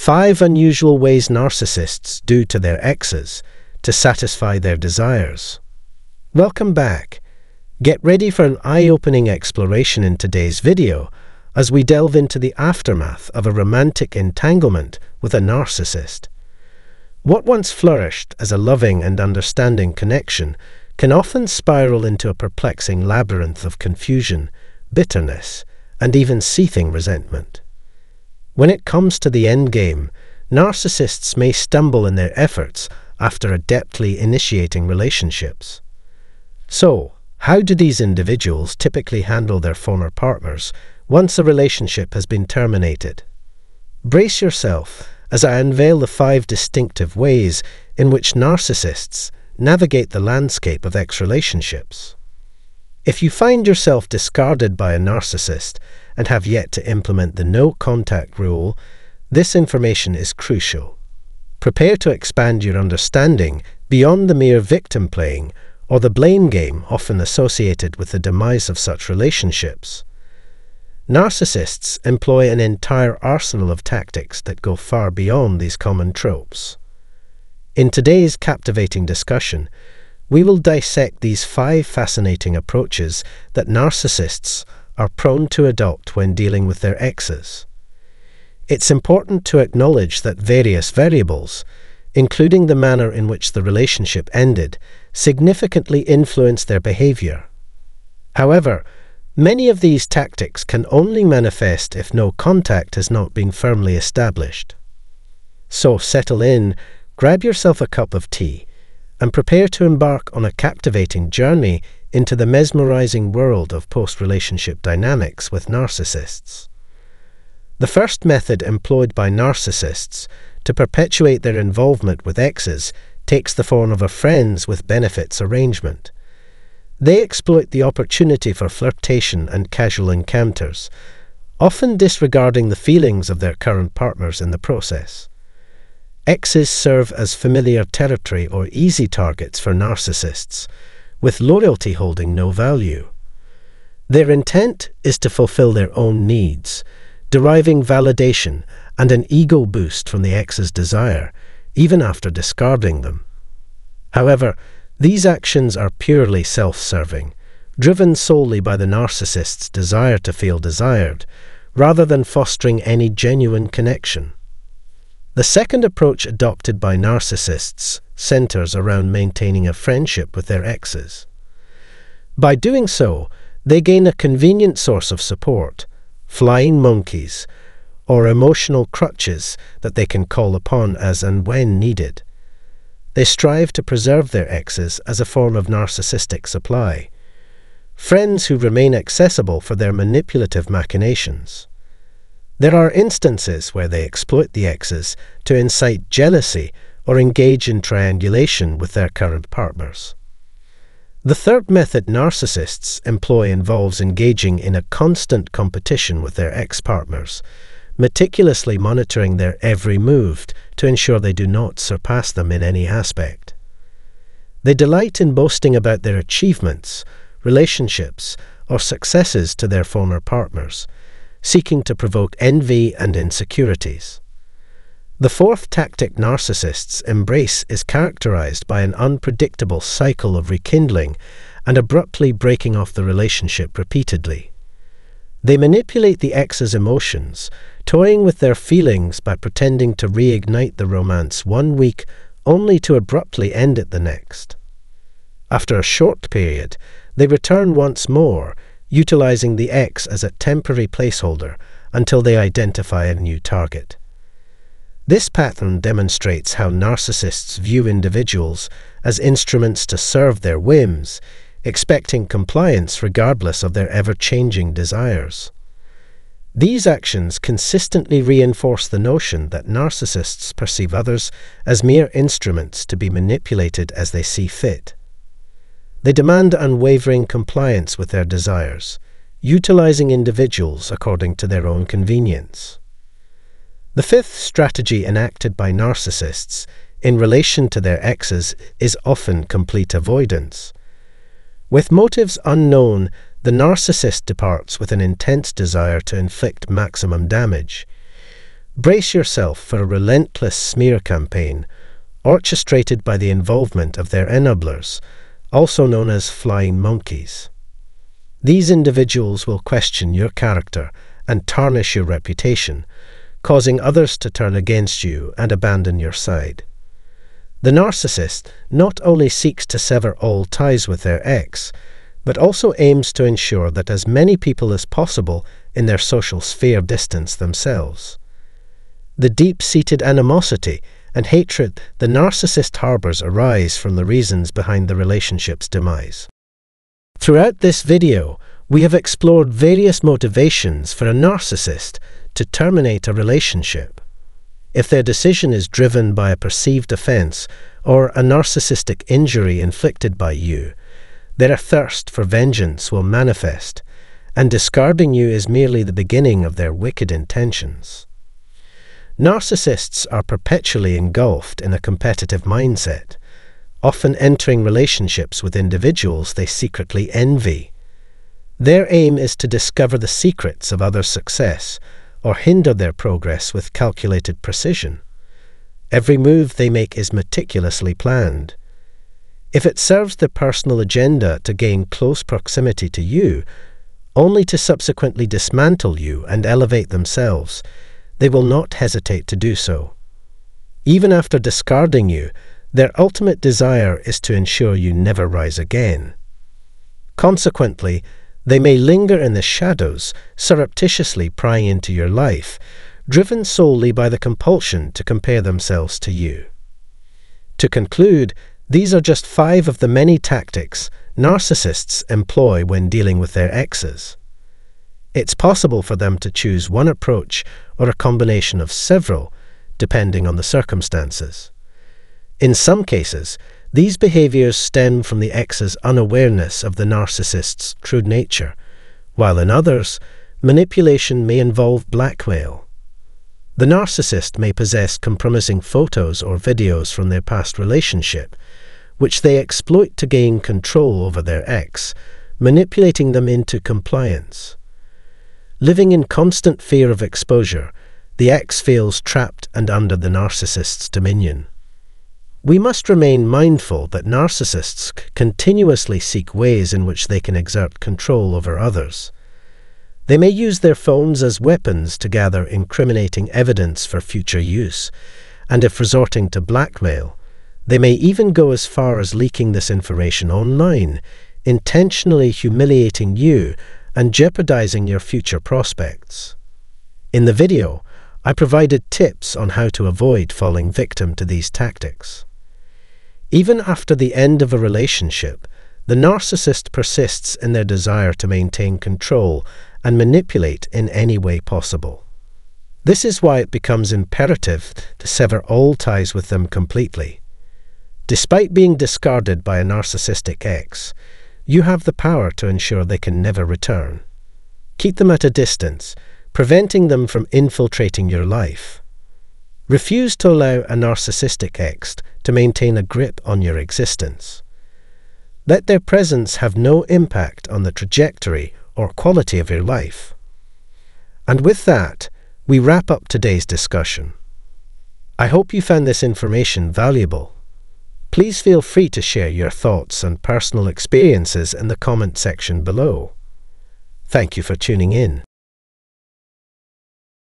Five unusual ways narcissists do to their exes to satisfy their desires. Welcome back. Get ready for an eye-opening exploration in today's video as we delve into the aftermath of a romantic entanglement with a narcissist. What once flourished as a loving and understanding connection can often spiral into a perplexing labyrinth of confusion, bitterness, and even seething resentment. When it comes to the end game, narcissists may stumble in their efforts after adeptly initiating relationships. So, how do these individuals typically handle their former partners once a relationship has been terminated? Brace yourself as I unveil the five distinctive ways in which narcissists navigate the landscape of ex relationships. If you find yourself discarded by a narcissist and have yet to implement the no contact rule, this information is crucial. Prepare to expand your understanding beyond the mere victim playing or the blame game often associated with the demise of such relationships. Narcissists employ an entire arsenal of tactics that go far beyond these common tropes. In today's captivating discussion, we will dissect these five fascinating approaches that narcissists are prone to adopt when dealing with their exes. It's important to acknowledge that various variables, including the manner in which the relationship ended, significantly influence their behavior. However, many of these tactics can only manifest if no contact has not been firmly established. So settle in, grab yourself a cup of tea, and prepare to embark on a captivating journey into the mesmerizing world of post relationship dynamics with narcissists. The first method employed by narcissists to perpetuate their involvement with exes takes the form of a friends with benefits arrangement. They exploit the opportunity for flirtation and casual encounters, often disregarding the feelings of their current partners in the process. Exes serve as familiar territory or easy targets for narcissists with loyalty holding no value. Their intent is to fulfill their own needs, deriving validation and an ego boost from the ex's desire, even after discarding them. However, these actions are purely self serving, driven solely by the narcissist's desire to feel desired, rather than fostering any genuine connection. The second approach adopted by narcissists centers around maintaining a friendship with their exes. By doing so, they gain a convenient source of support, flying monkeys, or emotional crutches that they can call upon as and when needed. They strive to preserve their exes as a form of narcissistic supply, friends who remain accessible for their manipulative machinations. There are instances where they exploit the exes to incite jealousy or engage in triangulation with their current partners. The third method narcissists employ involves engaging in a constant competition with their ex partners, meticulously monitoring their every move to ensure they do not surpass them in any aspect. They delight in boasting about their achievements, relationships, or successes to their former partners seeking to provoke envy and insecurities. The fourth tactic narcissists embrace is characterized by an unpredictable cycle of rekindling and abruptly breaking off the relationship repeatedly. They manipulate the ex's emotions, toying with their feelings by pretending to reignite the romance one week only to abruptly end it the next. After a short period, they return once more utilizing the ex as a temporary placeholder until they identify a new target. This pattern demonstrates how narcissists view individuals as instruments to serve their whims, expecting compliance regardless of their ever changing desires. These actions consistently reinforce the notion that narcissists perceive others as mere instruments to be manipulated as they see fit. They demand unwavering compliance with their desires, utilizing individuals according to their own convenience. The fifth strategy enacted by narcissists in relation to their exes is often complete avoidance. With motives unknown, the narcissist departs with an intense desire to inflict maximum damage. Brace yourself for a relentless smear campaign orchestrated by the involvement of their enablers, also known as flying monkeys. These individuals will question your character and tarnish your reputation, causing others to turn against you and abandon your side. The narcissist not only seeks to sever all ties with their ex, but also aims to ensure that as many people as possible in their social sphere distance themselves. The deep seated animosity and hatred the narcissist harbors arise from the reasons behind the relationship's demise. Throughout this video, we have explored various motivations for a narcissist to terminate a relationship. If their decision is driven by a perceived offense or a narcissistic injury inflicted by you, their thirst for vengeance will manifest, and discarding you is merely the beginning of their wicked intentions. Narcissists are perpetually engulfed in a competitive mindset, often entering relationships with individuals they secretly envy. Their aim is to discover the secrets of others' success or hinder their progress with calculated precision. Every move they make is meticulously planned. If it serves their personal agenda to gain close proximity to you, only to subsequently dismantle you and elevate themselves, they will not hesitate to do so. Even after discarding you, their ultimate desire is to ensure you never rise again. Consequently, they may linger in the shadows, surreptitiously prying into your life, driven solely by the compulsion to compare themselves to you. To conclude, these are just five of the many tactics narcissists employ when dealing with their exes. It's possible for them to choose one approach or a combination of several, depending on the circumstances. In some cases, these behaviors stem from the ex's unawareness of the narcissist's true nature, while in others, manipulation may involve blackmail. The narcissist may possess compromising photos or videos from their past relationship, which they exploit to gain control over their ex, manipulating them into compliance. Living in constant fear of exposure, the ex feels trapped and under the narcissist's dominion. We must remain mindful that narcissists continuously seek ways in which they can exert control over others. They may use their phones as weapons to gather incriminating evidence for future use, and if resorting to blackmail, they may even go as far as leaking this information online, intentionally humiliating you and jeopardizing your future prospects. In the video, I provided tips on how to avoid falling victim to these tactics. Even after the end of a relationship, the narcissist persists in their desire to maintain control and manipulate in any way possible. This is why it becomes imperative to sever all ties with them completely. Despite being discarded by a narcissistic ex, you have the power to ensure they can never return. Keep them at a distance, preventing them from infiltrating your life. Refuse to allow a narcissistic ex to maintain a grip on your existence. Let their presence have no impact on the trajectory or quality of your life. And with that, we wrap up today's discussion. I hope you found this information valuable. Please feel free to share your thoughts and personal experiences in the comment section below. Thank you for tuning in.